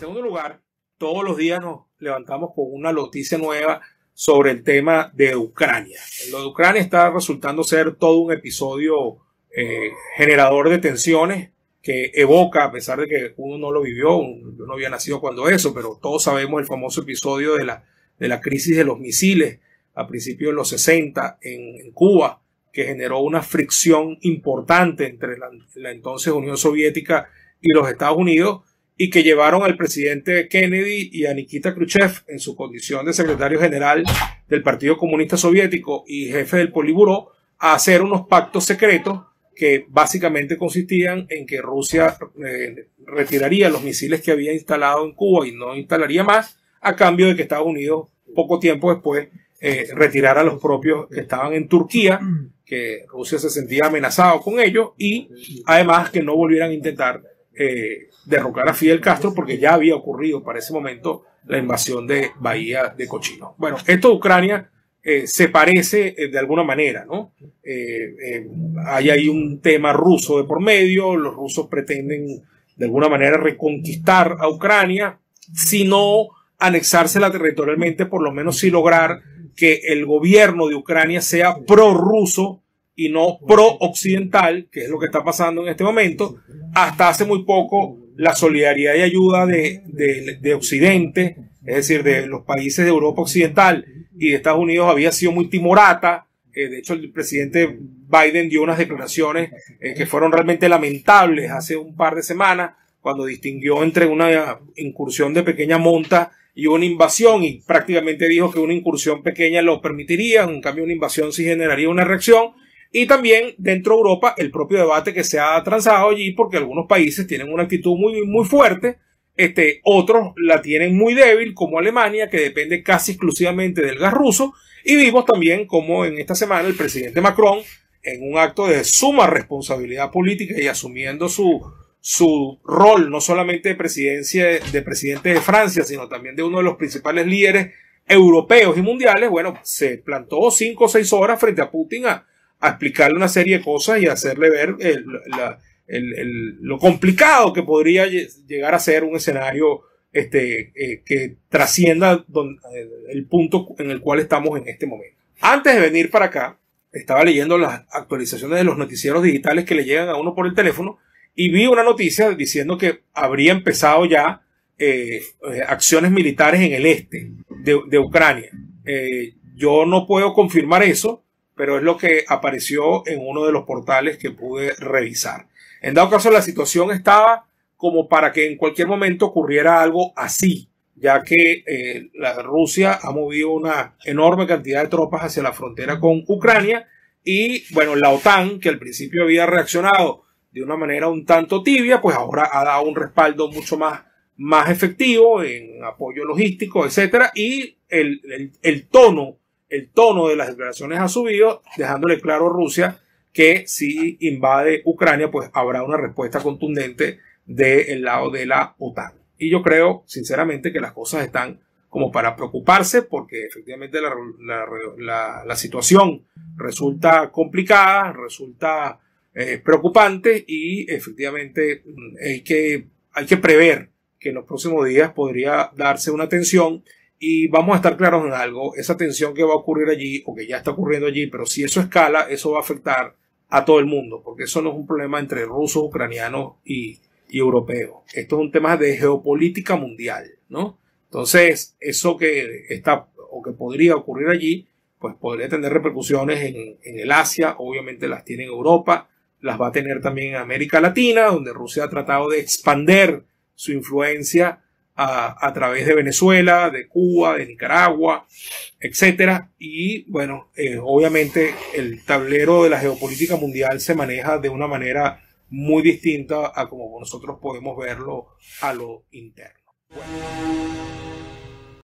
segundo lugar, todos los días nos levantamos con una noticia nueva sobre el tema de Ucrania. Lo de Ucrania está resultando ser todo un episodio eh, generador de tensiones que evoca, a pesar de que uno no lo vivió, yo no había nacido cuando eso, pero todos sabemos el famoso episodio de la, de la crisis de los misiles a principios de los 60 en, Cuba, que generó una fricción importante entre la entonces Unión Soviética y los Estados Unidos y que llevaron al presidente Kennedy y a Nikita Khrushchev en su condición de secretario general del Partido Comunista Soviético y jefe del Politburó a hacer unos pactos secretos que básicamente consistían en que Rusia eh, retiraría los misiles que había instalado en Cuba y no instalaría más, a cambio de que Estados Unidos poco tiempo después eh, retirara los propios que estaban en Turquía, que Rusia se sentía amenazado con ellos y además que no volvieran a intentar eh, derrocar a Fidel Castro porque ya había ocurrido para ese momento la invasión de Bahía de Cochino. Bueno, esto de Ucrania eh, se parece eh, de alguna manera, ¿no? hay ahí un tema ruso de por medio, los rusos pretenden de alguna manera reconquistar a Ucrania, si no anexársela territorialmente, por lo menos si lograr que el gobierno de Ucrania sea prorruso y no pro-occidental, que es lo que está pasando en este momento. Hasta hace muy poco la solidaridad y ayuda de, de, Occidente, es decir, de los países de Europa Occidental y de Estados Unidos había sido muy timorata. Eh, de hecho, el presidente Biden dio unas declaraciones eh, que fueron realmente lamentables hace un par de semanas, cuando distinguió entre una incursión de pequeña monta y una invasión, y prácticamente dijo que una incursión pequeña lo permitiría, en cambio una invasión sí generaría una reacción, y también dentro de Europa el propio debate que se ha transado allí porque algunos países tienen una actitud muy, muy fuerte, este, otros la tienen muy débil como Alemania que depende casi exclusivamente del gas ruso y vimos también como en esta semana el presidente Macron en un acto de suma responsabilidad política y asumiendo su, su rol no solamente de presidencia de presidente de Francia, sino también de uno de los principales líderes europeos y mundiales, bueno, se plantó cinco o seis horas frente a Putin a, a explicarle una serie de cosas y hacerle ver lo complicado que podría llegar a ser un escenario este, eh, que trascienda eh, el punto en el cual estamos en este momento. Antes de venir para acá, estaba leyendo las actualizaciones de los noticieros digitales que le llegan a uno por el teléfono y vi una noticia diciendo que habría empezado ya eh, acciones militares en el este de Ucrania. yo no puedo confirmar eso, pero es lo que apareció en uno de los portales que pude revisar. En dado caso, la situación estaba como para que en cualquier momento ocurriera algo así, ya que eh, la Rusia ha movido una enorme cantidad de tropas hacia la frontera con Ucrania y bueno, la OTAN, que al principio había reaccionado de una manera un tanto tibia, pues ahora ha dado un respaldo mucho más, más efectivo en apoyo logístico, etcétera, y el, el, el tono el tono de las declaraciones ha subido, dejándole claro a Rusia que si invade Ucrania, pues habrá una respuesta contundente del lado de la OTAN. Y yo creo, sinceramente, que las cosas están como para preocuparse porque efectivamente la, situación resulta complicada, resulta eh, preocupante y efectivamente mm, hay que, hay que prever que en los próximos días podría darse una tensión y vamos a estar claros en algo, esa tensión que va a ocurrir allí o que ya está ocurriendo allí, pero si eso escala, eso va a afectar a todo el mundo, porque eso no es un problema entre rusos, ucranianos y, europeos. Esto es un tema de geopolítica mundial, ¿no? Entonces, eso que está o que podría ocurrir allí, pues podría tener repercusiones en, en el Asia, obviamente las tiene en Europa, las va a tener también en América Latina, donde Rusia ha tratado de expander su influencia a, través de Venezuela, de Cuba, de Nicaragua, etcétera. Y bueno, eh, obviamente el tablero de la geopolítica mundial se maneja de una manera muy distinta a como nosotros podemos verlo a lo interno.